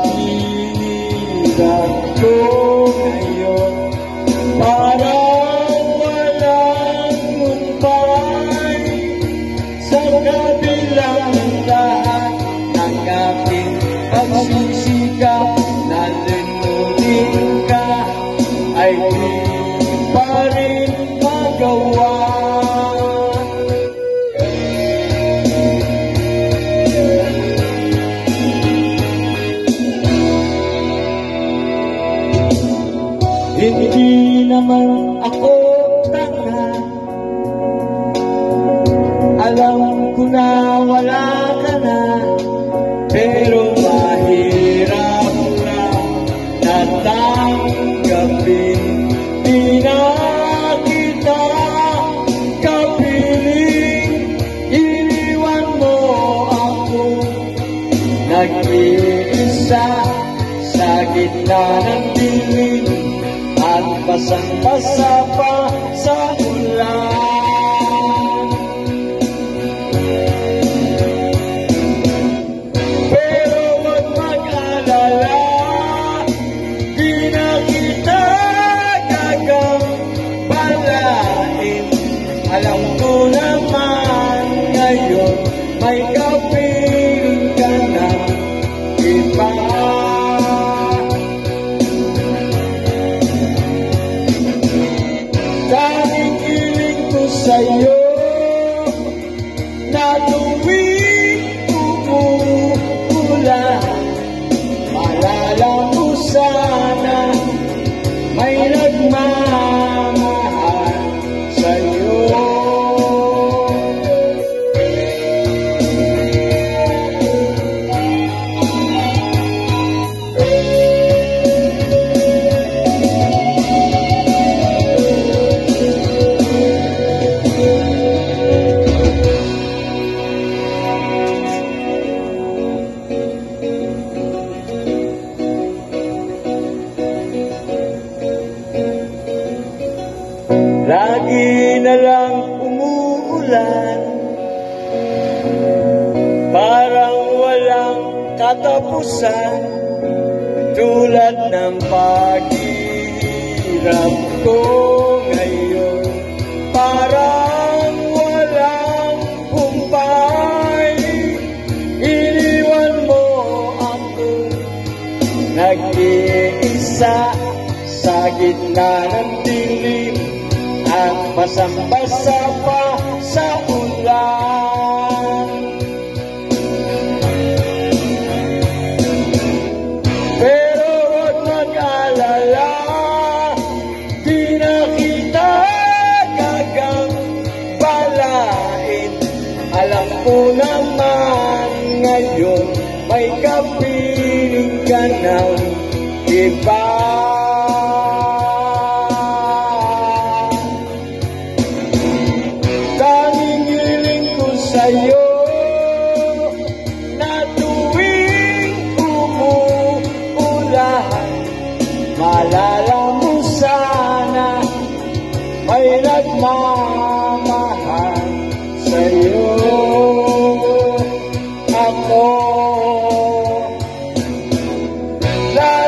pakiram ko ngayon Parang walang mumpay Sa kabilang lahat Ang aking pagsisikap na linunin Ay pa rin magawa naman ako tanga Alam ko na wala ka na Pero mahirap na natanggapin Di na kita kapiling Iniwan mo ako. Nag-iisa sa gitna ng dilim At basang-basa pa sa ulan Na tuwing katapusan Tulad ng paghihirap ko ngayon. Parang walang humpay Iniwan mo ako. Nag-iisa sa gitna ng dilim At basang-basa pa sa ulan iba. Tanging hiling ko sa'yo Na tuwing umuulan Malala mo sana May nagmamahal sa'yo. Ako Love